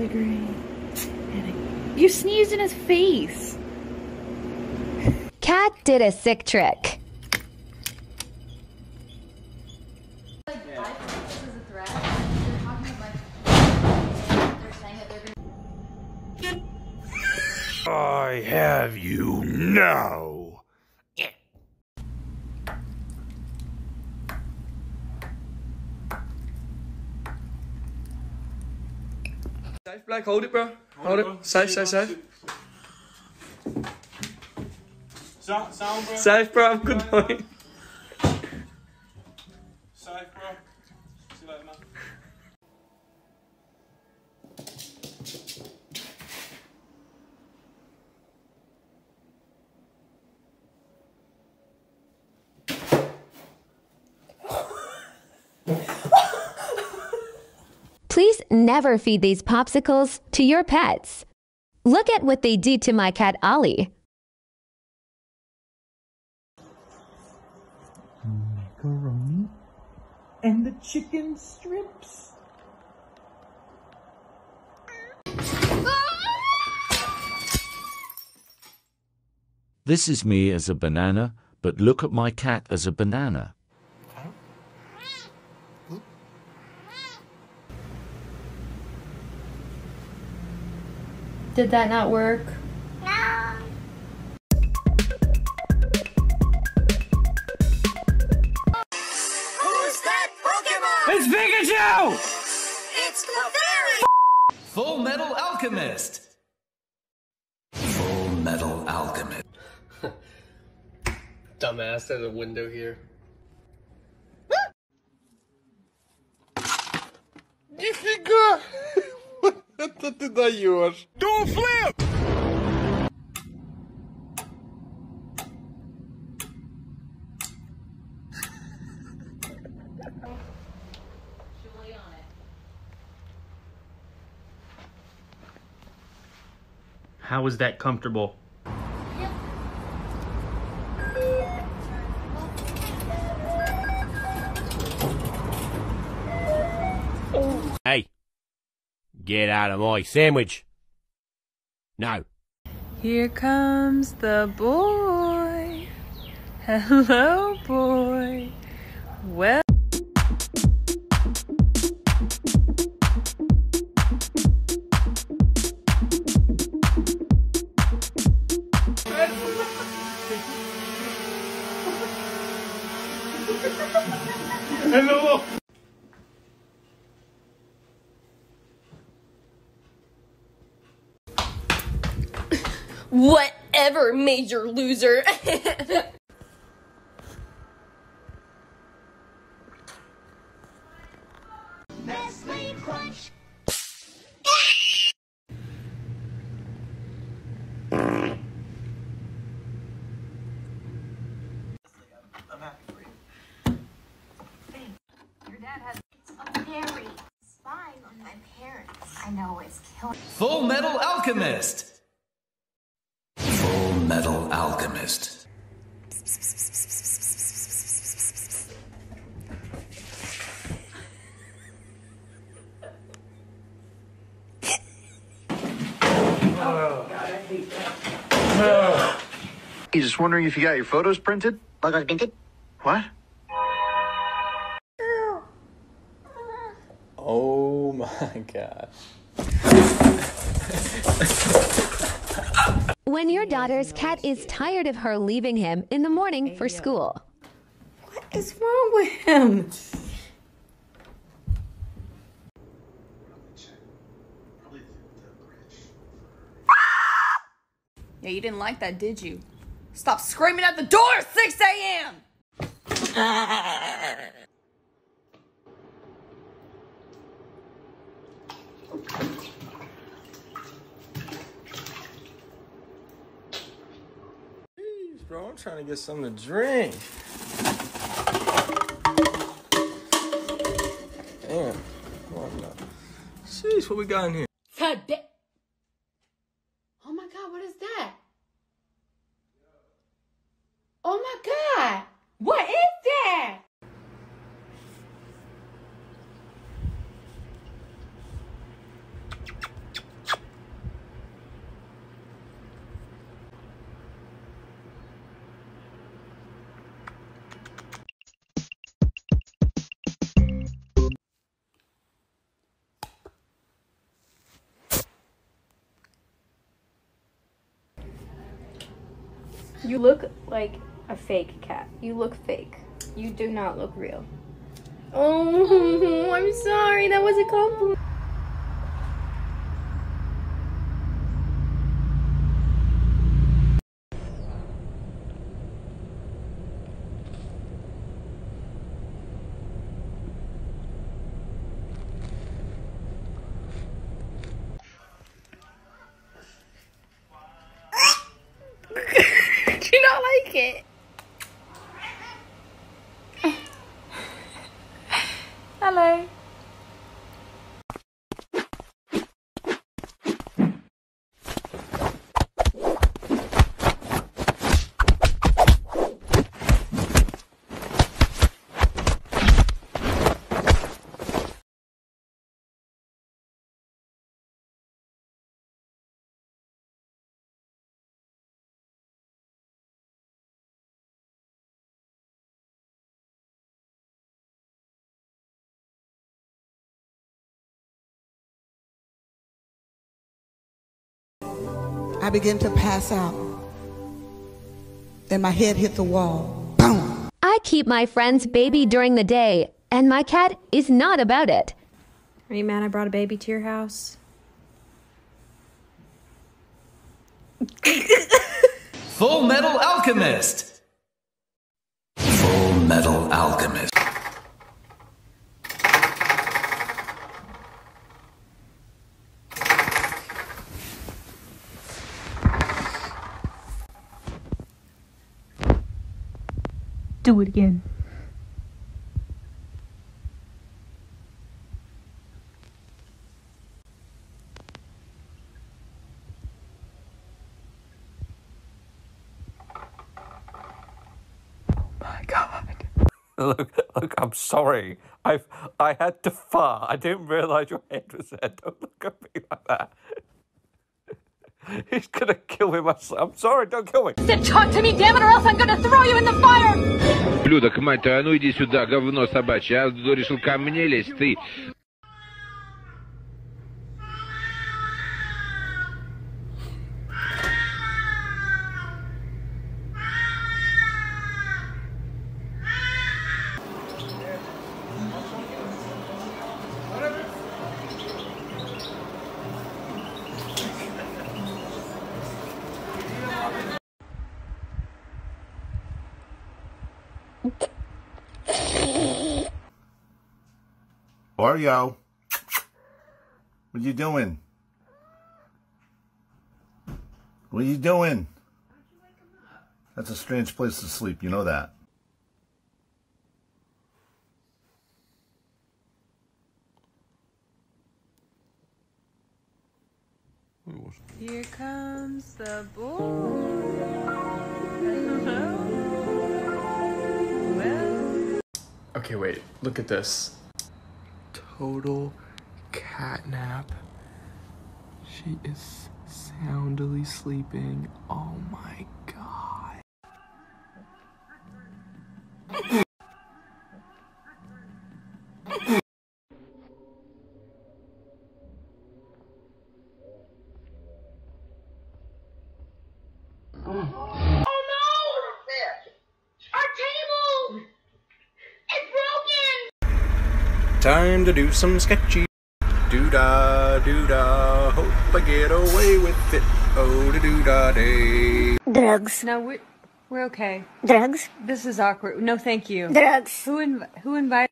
wash with the green. And you sneezed in his face. Cat did a sick trick. I have you now. Cijf blijf, houd het maar. safe bro. Safe bro. I'm good point Please never feed these popsicles to your pets. Look at what they did to my cat Ollie. Macaroni and the chicken strips. This is me as a banana, but look at my cat as a banana. Did that not work? No. Who's that Pokemon? It's Pikachu! It's Clefairy! Full Metal Alchemist! Full Metal Alchemist. Dumbass, at a window here. Difficult! Вот это ты даешь! Do flip! How is that comfortable? Get out of my sandwich. No. Here comes the boy. Hello, boy. Well. Whatever, major loser. Nestle Crunch. Your dad has Alchemist. He's just wondering if you got your photos printed? Photos printed? What? Oh my gosh. When your daughter's cat is tired of her leaving him in the morning for school. What is wrong with him? Yeah, you didn't like that, did you? Stop screaming at the door at 6 a.m. Jeez, bro, I'm trying to get something to drink. Damn. Come what we got in here? You look like a fake cat. You look fake. You do not look real. Oh, I'm sorry. That was a compliment. do you not like it? Hello. I began to pass out. Then my head hit the wall. Boom! I keep my friend's baby during the day, and my cat is not about it. Are you mad I brought a baby to your house? Full Metal Alchemist. Full Metal Alchemist. Do it again. Oh look, look, I'm sorry. I've, I had to fart. I didn't realise your head was there. Don't look at me like that. He's gonna kill me myself. I'm sorry, don't kill me. Said talk to me, damn it, or else I'm gonna throw you in the fire! Блюдок, мать твою, а ну иди сюда, говно собачье. А решил ко мне лезть, ты. Oreo. What you doing? What are you doing? That's a strange place to sleep, you know that. Here comes the boy. well. Okay, wait. Look at this. Total catnap. She is soundly sleeping. Oh my god. Oh no! Our table! It's broken! Time to do some sketchy. Doo da, doo da. Hope I get away with it. Oh, da doo da day. Drugs. No, we're, we're okay. Drugs? This is awkward. No, thank you. Drugs. Who, inv- who invited?